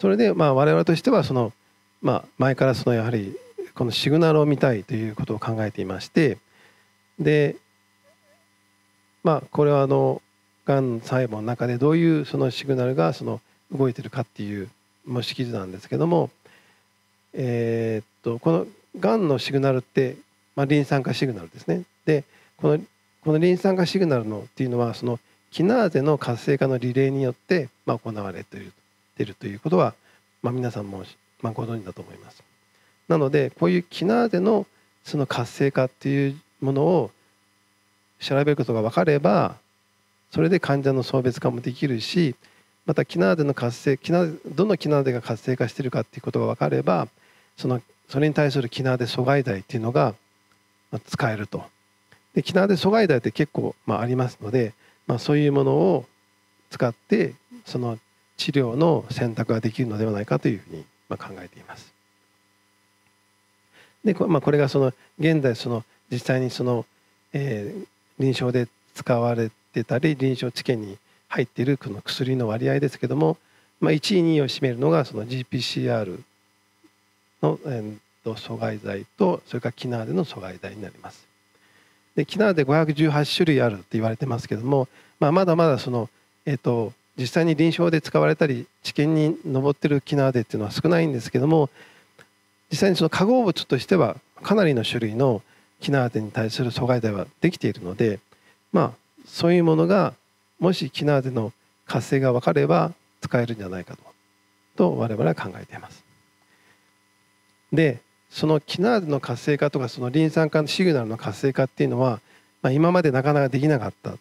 それでまあ我々としてはその、まあ、前からそのやはりこのシグナルを見たいということを考えていましてでまあこれはあのがん細胞の中でどういうそのシグナルがその動いてるかっていう模式図なんですけども、え、っとこのがんのシグナルって、まあ、リン酸化シグナルですね。でこのこのリン酸化シグナルのっていうのはそのキナーゼの活性化のリレーによって、まあ、行われているてるということは、まあ、皆さんも、まあ、ご存知だと思います。なのでこういうキナーゼのその活性化っていうものを調べることが分かればそれで患者の送別化もできるしまたキナーゼの活性キナどのキナーゼが活性化しているかっていうことが分かればそのそれに対するキナーゼ阻害剤っていうのが使えると。でキナーゼ阻害剤って結構、まあ、ありますので、まあ、そういうものを使ってその治療の選択ができるのではないかというふうに、考えています。で、まあ、これがその現在その実際にその、えー、臨床で使われてたり臨床治験に入っているこの薬の割合ですけども、まあ、1位2位を占めるのがその GPCR の、えー、阻害剤とそれからキナーゼの阻害剤になります。でキナーゼ518種類あるって言われてますけども、まあ、まだまだその、えーと、実際に臨床で使われたり治験に上ってるキナーゼっていうのは少ないんですけども実際にその化合物としてはかなりの種類のキナーゼに対する阻害剤はできているのでまあそういうものがもしキナーゼの活性が分かれば使えるんじゃないかとと我々は考えています。でそのキナーゼの活性化とかそのリン酸化のシグナルの活性化っていうのは、まあ、今までなかなかできなかったっ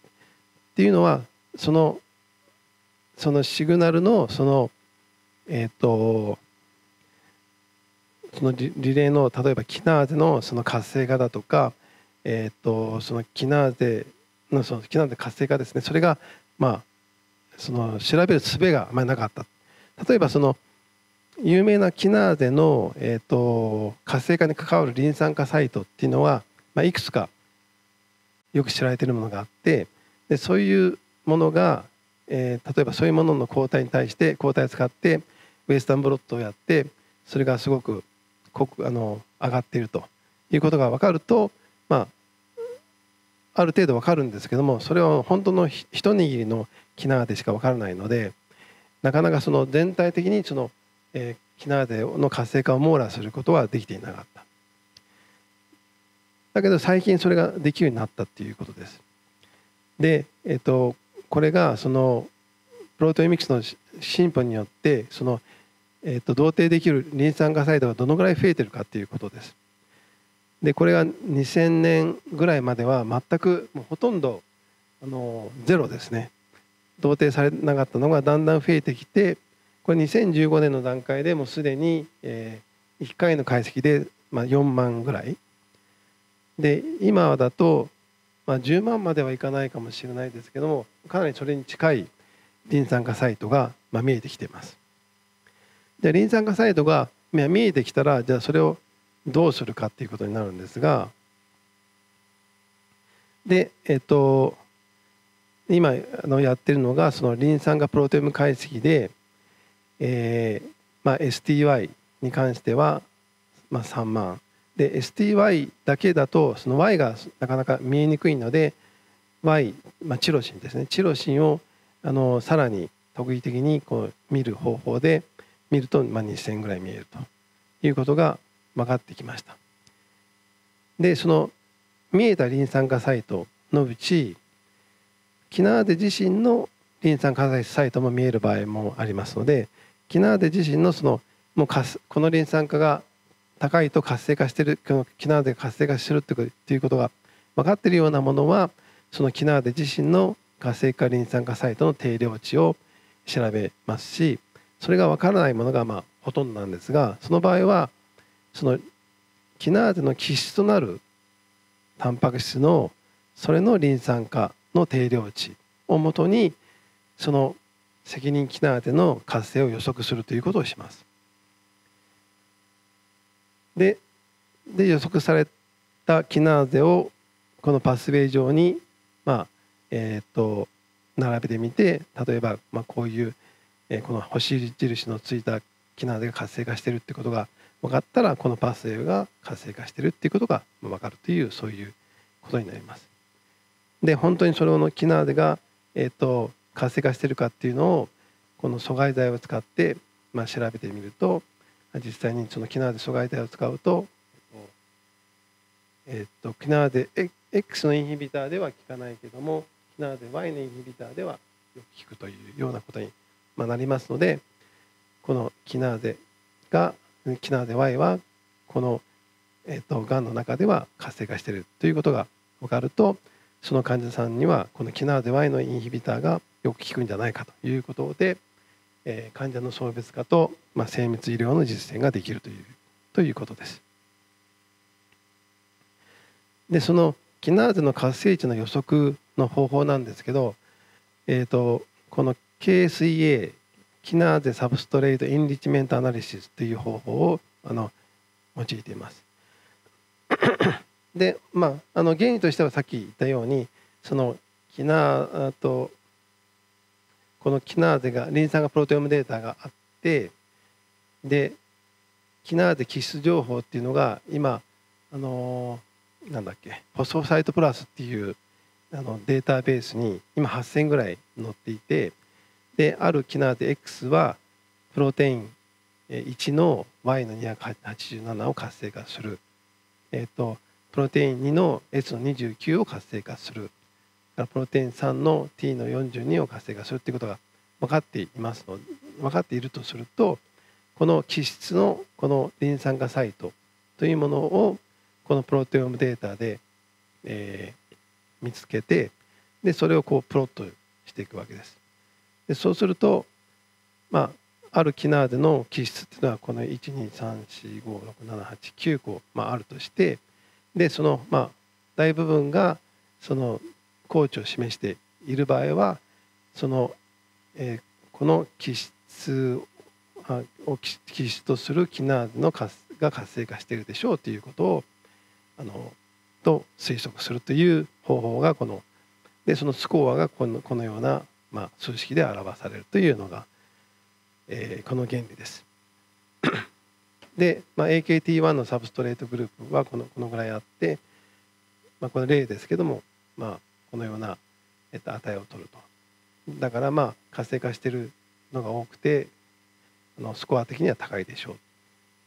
ていうのはそのそのシグナルのそのえっ、ー、とそのリレーの例えばキナーゼのその活性化だとか、えー、とそのキナーゼのそのキナーゼ活性化ですね。それがまあその調べる術があまりなかった。例えばその有名なキナーゼの、えー、と活性化に関わるリン酸化サイトっていうのは、まあ、いくつかよく知られているものがあってでそういうものが、えー、例えばそういうものの抗体に対して抗体を使ってウエスタンブロットをやってそれがすごくあの上がっているということが分かると、まあ、ある程度分かるんですけどもそれは本当の一握りのキナーでしか分からないのでなかなかその全体的にその、えー、キナーゼの活性化を網羅することはできていなかった。だけど最近それができるようになったっていうことです。で、えっと、これがそのプロトエミクスの進歩によってそのえー、と同定できるリン酸化サイドがどのぐらい増えてるかっていうことです。でこれが2000年ぐらいまでは全くもうほとんどあのゼロですね同定されなかったのがだんだん増えてきてこれ2015年の段階でもうすでに、えー、1回の解析で、まあ、4万ぐらいで今だと、まあ、10万まではいかないかもしれないですけどもかなりそれに近いリン酸化サイトが、まあ、見えてきています。でリン酸化サイトが見えてきたらじゃあそれをどうするかっていうことになるんですがでえっと今のやってるのがそのリン酸化プロテオム解析で、えーまあ、STY に関しては、まあ、3万で STY だけだとその Y がなかなか見えにくいので Y、まあ、チロシンですねチロシンをあのさらに特異的にこう見る方法で見ると、まあ、2000ぐらい見えるということが分かってきました。でその見えたリン酸化サイトのうちキナーゼ自身のリン酸化サイトも見える場合もありますのでキナーゼ自身のそのもうこのリン酸化が高いと活性化してるこのキナーゼが活性化してるっていうことが分かってるようなものはそのキナーゼ自身の活性化リン酸化サイトの定量値を調べますしそれが分からないものがまあほとんどなんですがその場合はそのキナーゼの基質となるタンパク質のそれのリン酸化の定量値をもとにその責任キナーゼの活性を予測するということをします。でで予測されたキナーゼをこのパスウェイ上にまあえっ、ー、と並べてみて例えばまあこういうえこの星印のついたキナーゼが活性化してるってことが分かったらこのパスウェイが活性化してるっていうことが分かるというそういうことになります。で本当にそれのキナーゼが、えーと、活性化してるかっていうのをこの阻害剤を使って、まあ、調べてみると実際にそのキナーゼ阻害剤を使うと,、えーと、キナーゼ X のインヒビターでは効かないけどもキナーゼ Y のインヒビターではよく効くというようなことになりますのでこのキナーゼがキナーゼ Y はこの、えーと、がんの中では活性化しているということが分かるとその患者さんにはこのキナーゼ Y のインヒビターがよく効くんじゃないかということで、え、患者の送別化と、まあ、精密医療の実践ができるというということです。でそのキナーゼの活性値の予測の方法なんですけど、えーと、この KSEA キナーゼサブストレートインリッチメントアナリシスという方法をあの用いています。でまああの原理としてはさっき言ったようにそのキナーとこのキナーゼがリン酸がプロテオムデータがあってでキナーゼ基質情報っていうのが今あのなんだっけフォスフサイトプラスっていうあのデータベースに今8,000ぐらい載っていてであるキナーゼ X はプロテイン1の Y の287を活性化する、えーと、プロテイン2の S の29を活性化する。プロテイン3の T の42を活性化するっていうことが分かっていますので分かっているとするとこの基質のこのリン酸化サイトというものをこのプロテオムデータで、えー、見つけてでそれをこうプロットしていくわけです。でそうすると、まあ、あるキナーゼの基質っていうのはこの123456789個、まあ、あるとしてでその、まあ、大部分がその高知を示している場合はその、えー、この基質を基質とするキナーゼの活が活性化しているでしょうということをあのと推測するという方法がこのでそのスコアがこのこのようなまあ、数式で表されるというのが、えー、この原理です。で、まあ、AKT1 のサブストレートグループはこのこのぐらいあって、まあ、これ例ですけども、まあ、このような、えっと、値を取ると。だからまあ活性化しているのが多くてあのスコア的には高いでしょう。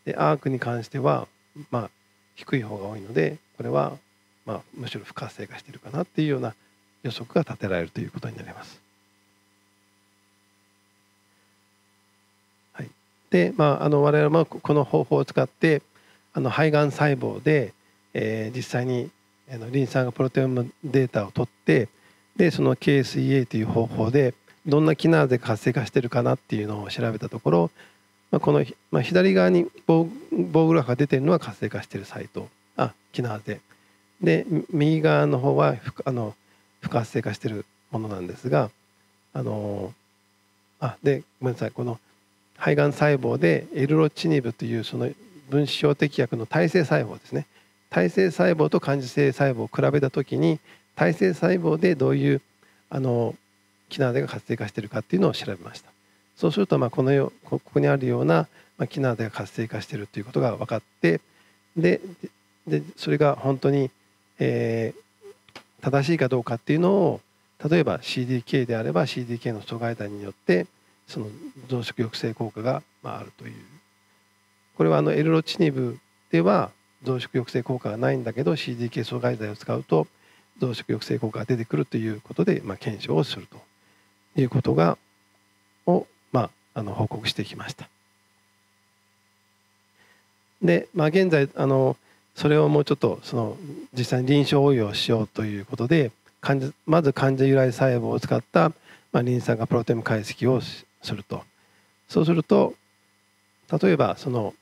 でアークに関しては、まあ、低い方が多いのでこれは、まあ、むしろ不活性化しているかなっていうような予測が立てられるということになります。はいで、まあ、あの我々もこの方法を使ってあの肺がん細胞で、えー、実際にあのリン酸がプロテオムデータを取ってでその KSEA という方法でどんなキナーゼ活性化してるかなっていうのを調べたところ、まあ、この、まあ、左側に棒棒グラフが出てるのは活性化してるサイト。あキナーゼで右側の方はあの不活性化してるものなんですがあのあでごめんなさい。この肺がん細胞でエルロチニブというその分子標的薬の耐性細胞ですね。耐性細胞と感受性細胞を比べた時に耐性細胞でどういうあのキナーゼが活性化しているかっていうのを調べました。そうするとまあこのよここにあるような、まあ、キナーゼが活性化しているということが分かってででそれが本当に、えー、正しいかどうかっていうのを例えば CDK であれば CDK の阻害剤によってその増殖抑制効果があるという。これはあのエルロチニブでは増殖抑制効果がないんだけど CDK 阻害剤を使うと増殖抑制効果が出てくるということで、まあ、検証をするということがを、まあ、あの報告してきました。で、まあ、現在あのそれをもうちょっとその実際に臨床応用しようということで患者まず患者由来細胞を使った、まあ、リン酸化プロテイン解析をするとそうすると例えばその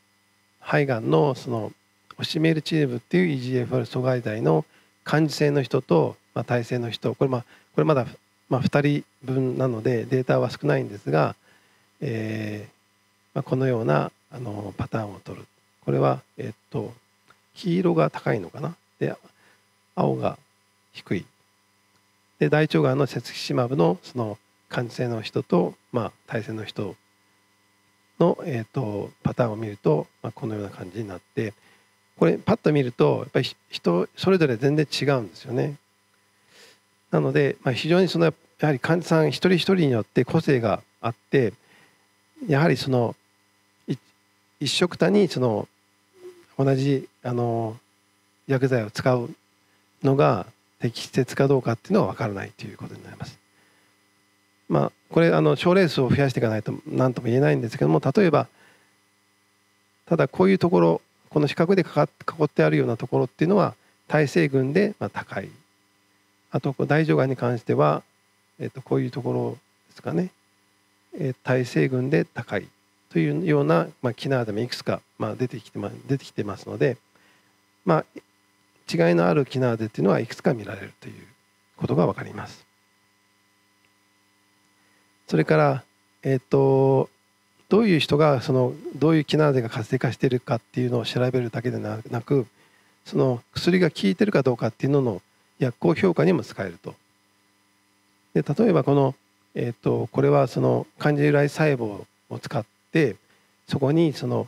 肺がんのそのオシメルチームっていう EGFR 阻害剤の感受性の人と、まあ、耐性の人。これ,、まあ、これまだ、まあ、2人分なのでデータは少ないんですが、えーまあ、このようなあのパターンを取る。これは、えっと、黄色が高いのかな？で青が低い。で大腸がんのセツキシマブのその感受性の人と、まあ、対戦の人の、えーと、パターンを見ると、まあ、このような感じになってこれパッと見るとやっぱり人それぞれ全然違うんですよね。なので、まあ、非常にそのやはり患者さん一人一人によって個性があってやはりその一緒たにその同じあの薬剤を使うのが適切かどうかっていうのは分からないということになります。まあこれあの症例数を増やしていかないと何とも言えないんですけども例えばただこういうところこの四角で囲ってあるようなところっていうのは耐性群でま高い。あと大腸がんに関しては、えっと、こういうところですかね、えー、耐性群で高い。というような、まあ、キナーゼもいくつか、まあ、出てきて、ま、出てきてますので、まあ、違いのあるキナーゼっていうのはいくつか見られるということが分かります。それから、えーと、どういう人がそのどういうキナーゼが活性化しているかっていうのを調べるだけでなくその薬が効いてるかどうかっていうのの薬効評価にも使えると。で例えばこの、えーと、これはその患者由来細胞を使ってそこにその、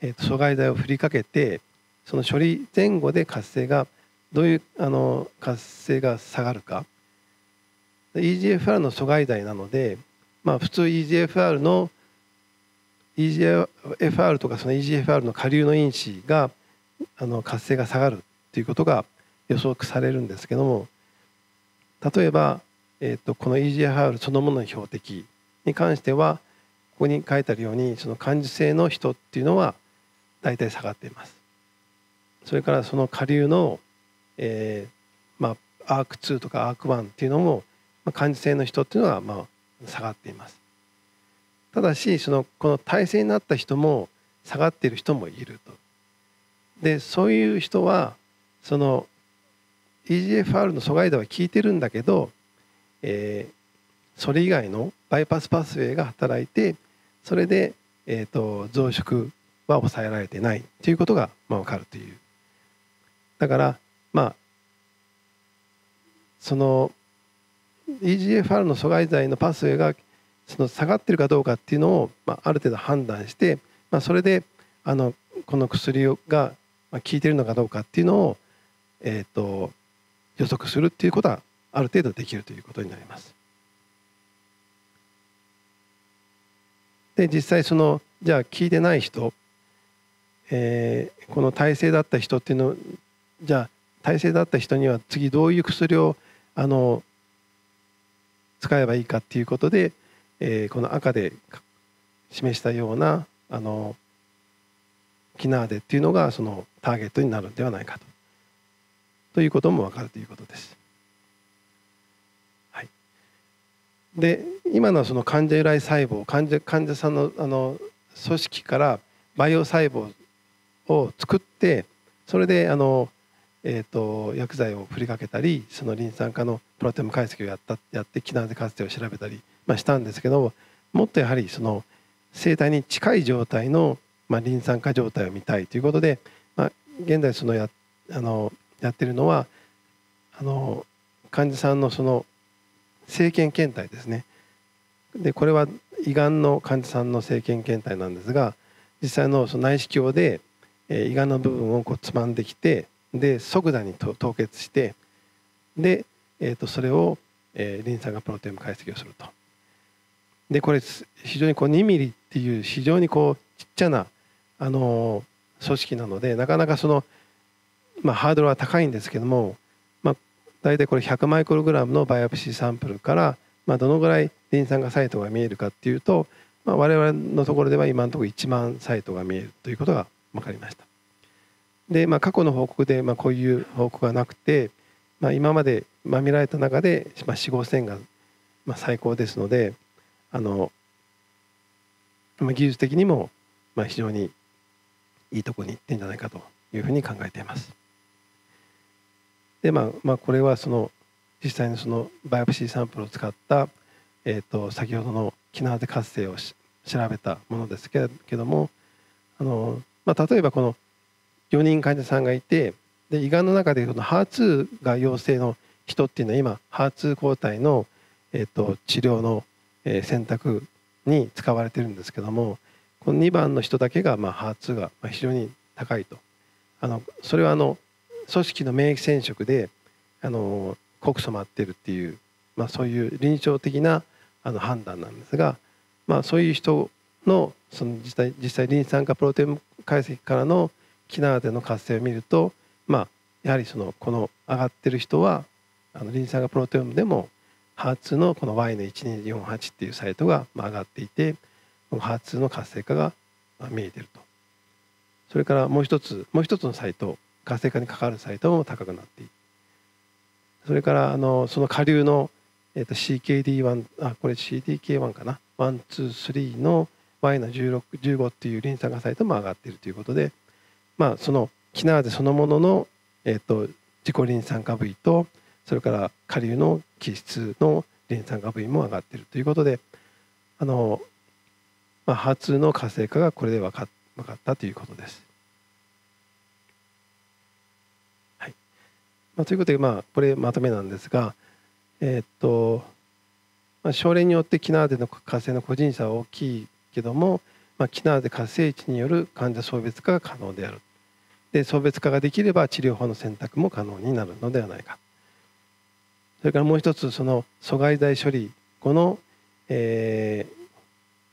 えーと、阻害剤を振りかけてその処理前後で活性がどういうあの活性が下がるか EGFR の阻害剤なのでまあ、普通 EGFR の EGFR とかその EGFR の下流の因子があの活性が下がるということが予測されるんですけども例えば、えー、とこの EGFR そのものの標的に関してはここに書いてあるようにその感受性の人っていうのは大体下がっています。それからその下流の、えーまあ、ARC2 とか ARC1 っていうのも、まあ、感受性の人っていうのは、まあ、下がっていますただしそのこの体制になった人も下がっている人もいると。でそういう人はその EGFR の阻害度は効いてるんだけど、えー、それ以外のバイパスパスウェイが働いてそれで、えーと、増殖は抑えられてないということが、まあ、分かるという。だからまあその EGFR の阻害剤のパスウェイがその下がってるかどうかっていうのを、まあ、ある程度判断して、まあ、それであのこの薬が効いてるのかどうかっていうのを、えーと、予測するっていうことはある程度できるということになります。で実際そのじゃあ効いてない人、えー、この耐性だった人っていうのじゃあ耐性だった人には次どういう薬をあの使えばいいかっていうことで、えー、この赤で示したようなあのキナーデっていうのがそのターゲットになるんではないかとということも分かるということです。はい、で今のその患者由来細胞患者患者さんのあの組織から培養細胞を作ってそれであのえーと、薬剤を振りかけたりそのリン酸化のプロテム解析をやったやってキナーゼ活性を調べたり、まあ、したんですけどもっとやはりその生体に近い状態の、まあ、リン酸化状態を見たいということで、まあ、現在そのやあのやってるのはあの患者さんのその生検検体ですね。でこれは胃がんの患者さんの生検検体なんですが実際のその内視鏡で、えー、胃がんの部分をこうつまんできてで即座に凍結してで、えー、とそれを、えー、リン酸化プロテイン解析をすると。でこれ非常にこう2ミリっていう非常にこうちっちゃな、あの、組織なのでなかなかその、まあ、ハードルは高いんですけども、まあ、大体これ100マイクログラムのバイオプシーサンプルから、まあ、どのぐらいリン酸化サイトが見えるかっていうと、まあ、我々のところでは今のところ1万サイトが見えるということが分かりました。で、まあ、過去の報告で、まあ、こういう報告がなくて、まあ、今まで、まあ、見られた中で、まあ、4 5線が、まあ、最高ですのであの、まあ、技術的にも、まあ、非常にいいとこに行ってんじゃないかというふうに考えています。でまあまあ、これはその実際のそのバイオプシーサンプルを使った、えー、と先ほどのキナーゼ活性を調べたものですけどもあの、まあ、例えばこの4人患者さんがいてで胃がんの中でこの HER2 が陽性の人っていうのは今 HER2 抗体の、えーと、治療のえ、選択に使われてるんですけどもこの2番の人だけがまあ HER2 が非常に高いと。あのそれはあの組織の免疫染色であの告訴待ってるっていう、まあ、そういう臨床的なあの判断なんですが、まあ、そういう人のその実際実際リン酸化プロテイン解析からのキナーゼの活性を見ると、まあ、やはりそのこの上がってる人はあのリン酸化プロテオームでも HER2 のこの Y の1248っていうサイトが上がっていて HER2 の活性化が見えてると。それからもう一つもう一つのサイト活性化に関わるサイトも高くなっている。それからあのその下流の、えー、と CKD1 あこれ CDK1 かな？123の Y の1615っていうリン酸化サイトも上がっているということでまあそのキナーゼそのものの、えー、と自己リン酸化部位とそれから下流の気質のリン酸化部位も上がっているということであの、まあ、波通の活性化がこれで分か分かったということです。はいまあ、ということで、まあ、これまとめなんですが、えー、っとまあ、症例によってキナーゼの活性の個人差は大きいけども、まあ、キナーゼ活性値による患者送別化が可能であるで送別化ができれば治療法の選択も可能になるのではないか。それからもう一つその阻害剤処理後の、えー、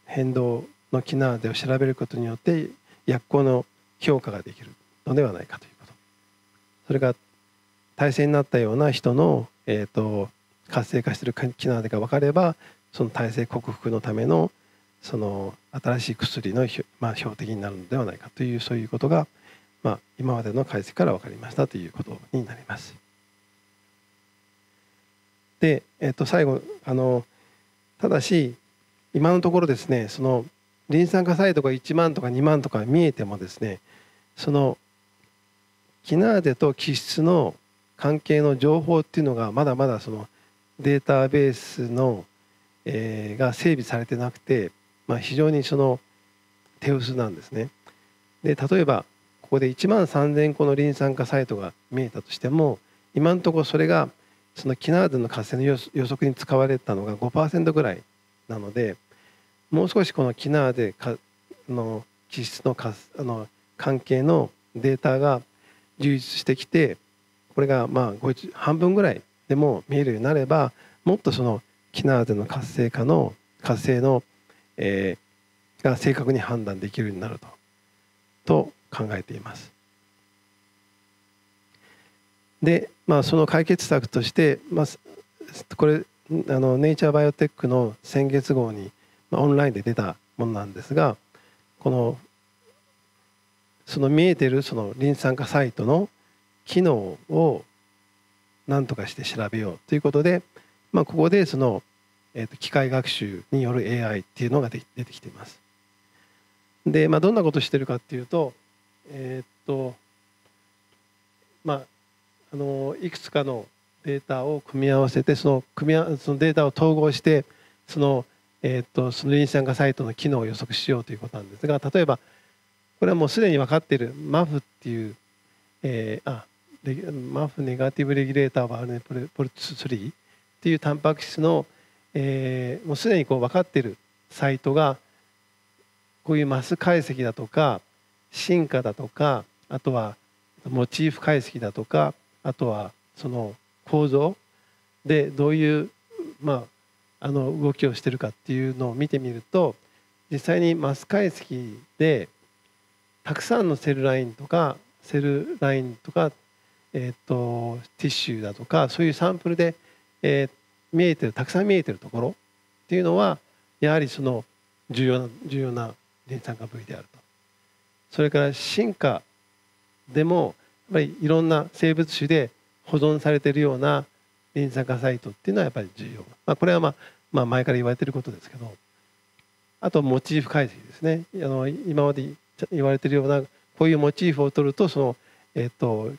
変動のキナーゼを調べることによって薬効の評価ができるのではないかということ。それが耐性になったような人の、えーと、活性化しているキナーゼが分かればその耐性克服のためのその新しい薬の、まあ、標的になるのではないかというそういうことが、まあ、今までの解析から分かりましたということになります。で、えっと、最後あのただし今のところですねそのリン酸化サイトが1万とか2万とか見えてもですねそのキナーゼと気質の関係の情報っていうのがまだまだそのデータベースの、えー、が整備されてなくて、まあ、非常にその手薄なんですね。で例えばここで1万3,000個のリン酸化サイトが見えたとしても今のところそれがそのキナーゼの活性の予測に使われたのが5%ぐらいなのでもう少しこのキナーゼの気質のあの関係のデータが充実してきてこれがまあ半分ぐらいでも見えるようになればもっとそのキナーゼの活性化の活性の、えー、が正確に判断できるようになると。と考えています。で、まあ、その解決策として、まあ、これあのネイチャーバイオテックの先月号に、まあ、オンラインで出たものなんですがこのその見えてるそのリン酸化サイトの機能を何とかして調べようということで、まあ、ここでその、えー、と機械学習による AI っていうのが出てきています。で、まあ、どんなことをしてるかっていうとえっ、とまああのいくつかのデータを組み合わせてその組み合そのデータを統合してその,、えーと、そのリン酸化サイトの機能を予測しようということなんですが例えばこれはもうすでに分かっている MAF っていう、えー、あ MAF ネガティブレギュレーターは RNA ポルツ3っていうタンパク質の、えー、もうすでにこう分かっているサイトがこういうマス解析だとか進化だとかあとはモチーフ解析だとかあとはその構造でどういう、まあ、あの動きをしてるかっていうのを見てみると実際にマス解析でたくさんのセルラインとかセルラインとか、えーと、ティッシュだとかそういうサンプルで、えー、見えてるたくさん見えてるところっていうのはやはりその重要な重要なリン酸化部位である。それから進化でもやっぱりいろんな生物種で保存されているようなリン酸化サイトっていうのはやっぱり重要、まあ、これはまあ、まあ、前から言われてることですけど。あとモチーフ解析ですね。あの今まで言われてるようなこういうモチーフを取るとその、えーと、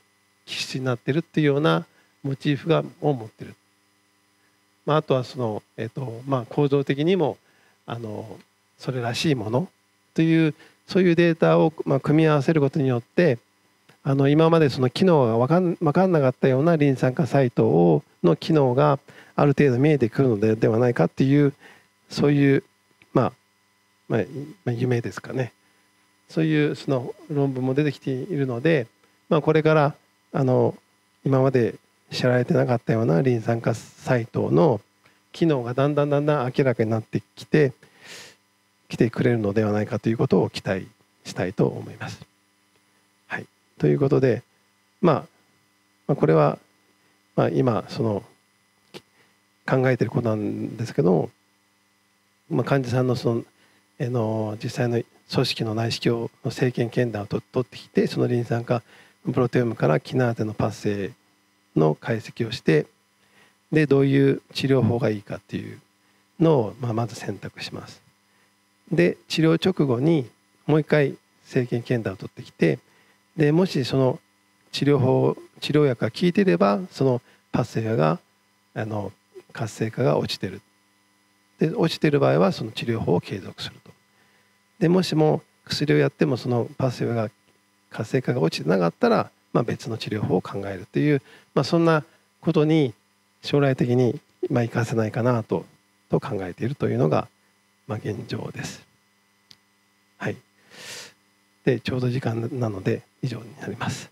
気質になってるっていうようなモチーフがを持ってる、まあ、あとはその、えーとまあ、構造的にもあのそれらしいものというそういうデータを、ま、組み合わせることによってあの今までその機能が分かん分かんなかったようなリン酸化サイトをの機能がある程度見えてくるのではないかっていうそういうまあまあ、夢ですかね。そういうその論文も出てきているので、まあ、これからあの今まで知られてなかったようなリン酸化細胞の機能がだんだんだんだん明らかになってきて来てくれるのではないかということを期待したいと思います。はい、ということで、まあ、これは、まあ、今その考えてることなんですけどまあ、患者さんのそのえの実際の組織の内視鏡の生検検断を取ってきてそのリン酸化プロテオムからキナーゼのパッセの解析をしてでどういう治療法がいいかっていうのを、まあ、まず選択します。で治療直後にもう一回生検検断を取ってきてでもしその治療法治療薬が効いていればそのパッセイがあの活性化が落ちてる。で落ちてる場合はその治療法を継続すると。でもしも薬をやってもそのパスウェが活性化が落ちてなかったら、まあ、別の治療法を考えるという、まあ、そんなことに将来的にまあ生かせないかなとと考えているというのが、まあ、現状です。はい、でちょうど時間なので以上になります。